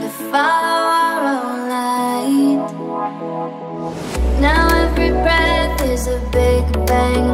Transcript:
to follow our own light. Now every breath is a big bang